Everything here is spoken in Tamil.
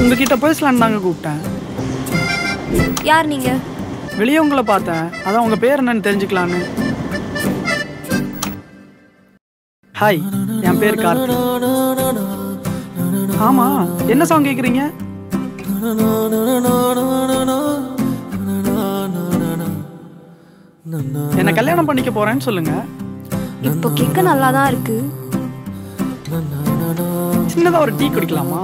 உங்ககிட்ட பேசலான்னு தாங்க கூப்பிட்டேன். யார் நீங்க? வெளியே உங்களை பார்த்தேன். அதான் உங்க பேர் என்னன்னு தெரிஞ்சுக்கலான்னு. ஹாய் என் பேர் கார்த்தி. ஆமா என்ன சாங் கேக்குறீங்க? என்ன கல்யாணம் பண்ணிக்க போறேன்னு சொல்லுங்க. இப்போ கேட்க நல்லா தான் இருக்கு. சின்னதா ஒரு டீ குடிக்கலாமா?